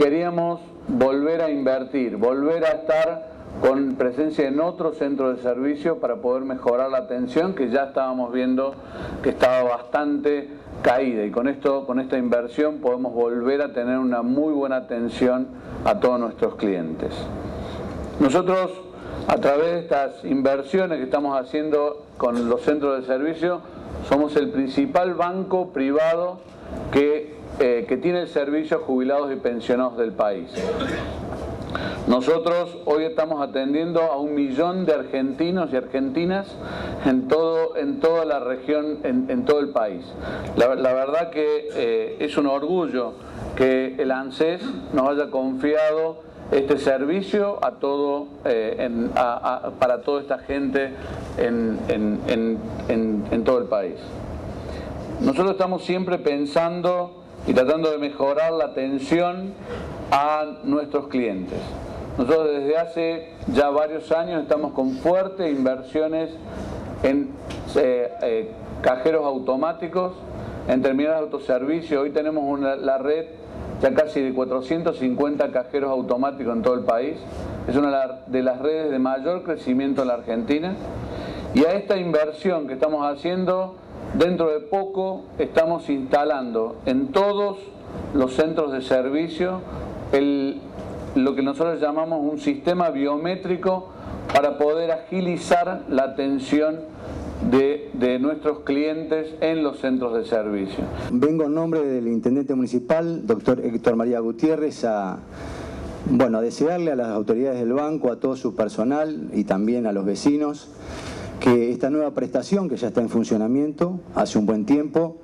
queríamos volver a invertir, volver a estar con presencia en otro centro de servicio para poder mejorar la atención que ya estábamos viendo que estaba bastante caída y con esto con esta inversión podemos volver a tener una muy buena atención a todos nuestros clientes. Nosotros a través de estas inversiones que estamos haciendo con los centros de servicio somos el principal banco privado que, eh, que tiene el servicio jubilados y pensionados del país. Nosotros hoy estamos atendiendo a un millón de argentinos y argentinas en, todo, en toda la región, en, todo el país. La, verdad que eh, es un orgullo que el ANSES nos haya confiado este servicio a todo, eh, para toda esta gente en, en todo el país. Nosotros estamos siempre pensando y tratando de mejorar la atención a nuestros clientes. Nosotros desde hace ya varios años estamos con fuertes inversiones en eh, eh, cajeros automáticos, en terminales de autoservicio. Hoy tenemos la red ya casi de 450 cajeros automáticos en todo el país. Es una de las redes de mayor crecimiento en la Argentina. Y a esta inversión que estamos haciendo, dentro de poco estamos instalando en todos los centros de servicio el, lo que nosotros llamamos un sistema biométrico para poder agilizar la atención de, de, nuestros clientes en los centros de servicio. Vengo en nombre del Intendente Municipal, doctor Héctor María Gutiérrez, a, bueno, a desearle a las autoridades del banco, a todo su personal y también a los vecinos, que esta nueva prestación que ya está en funcionamiento hace un buen tiempo,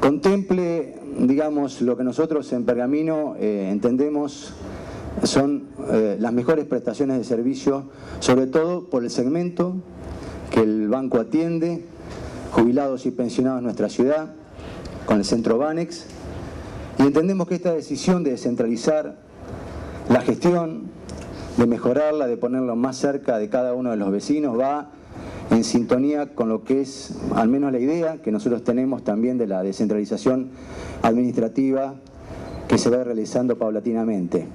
contemple digamos, lo que nosotros en Pergamino eh, entendemos son eh, las mejores prestaciones de servicio, sobre todo por el segmento que el banco atiende, jubilados y pensionados en nuestra ciudad, con el centro Banex, y entendemos que esta decisión de descentralizar la gestión, de mejorarla, de ponerlo más cerca de cada uno de los vecinos, va en sintonía con lo que es al menos la idea que nosotros tenemos también de la descentralización administrativa que se va realizando paulatinamente.